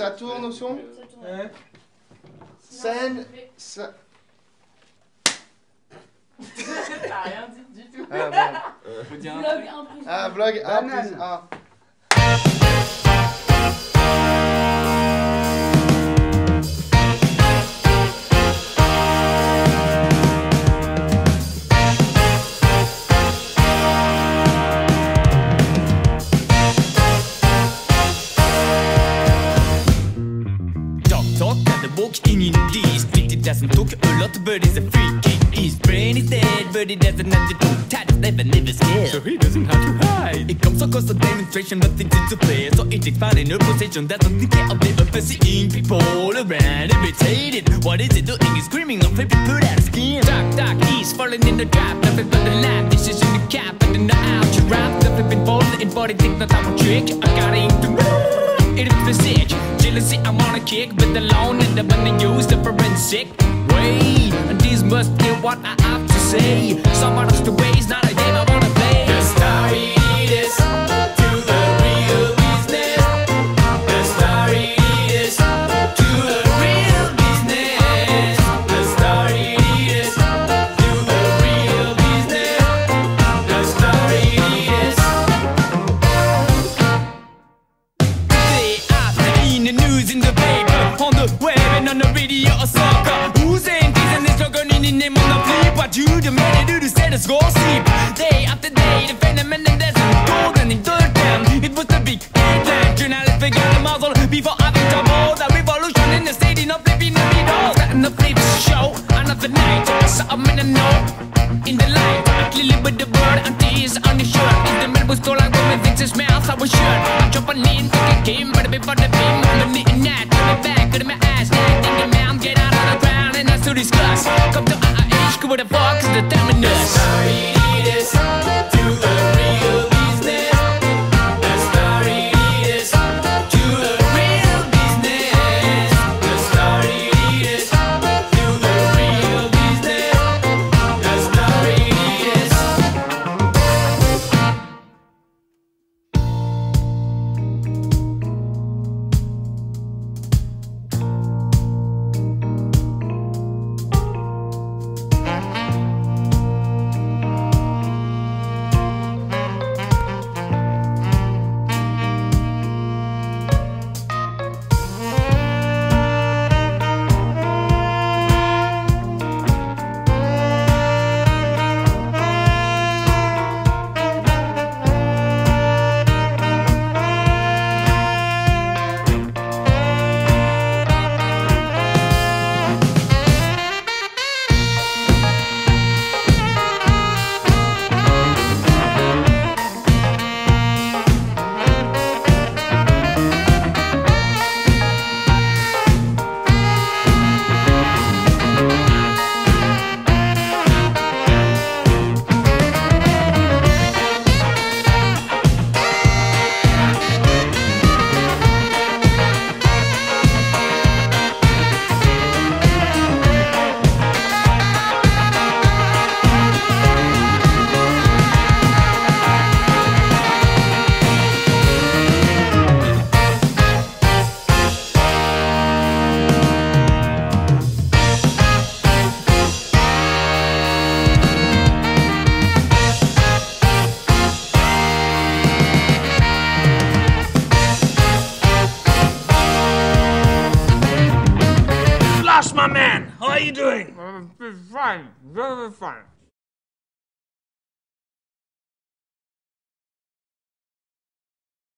Ça tourne au son Scène. Ça... T'as rien dit du tout. Ah, merde. Imprévu. Ah, vlog A plus 1. Talk, got the book in in please. Fit it doesn't talk a lot, but he's a freak. His brain is dead, but he doesn't have to do that. Never, never scared. So he doesn't have to hide. It comes across a demonstration, but it's into play. So it takes part in a possession that doesn't care of never seeing people around irritated. What is it doing? It's screaming of people put out of skin. Dark, dark, he's falling in the trap. Nothing but the lamp. This is in the cap, and then the out. You rap, nothing been falling in body, think that I'm a trick. I got into it is the sick. Jealousy, I'm on a kick, but alone and I'm gonna use the forensic way. And this must be what I have to say. Someone else the ways, soccer. Who's in this and this struggling in name on the flip? What you the man do to set us go sleep? Day after day, the phenomenon doesn't golden in third time. It was the big headline. Journalists figure the muzzle before having trouble. The revolution in the city, no flipping the middle. Starting the flip show, another night. I saw a man I know in the light. I clearly with the word and tears on the shirt. In the middle still like woman thinks his mouth, I was shirt. I jump on in, think it came, but before the beam, I'm a knitting that. Turn it back, get in my ass, now thinking, man, get out of the ground and that's to discuss. Come to IIH, what the fuck is the terminus? Sorry, this to the are you doing? Fine, very fine.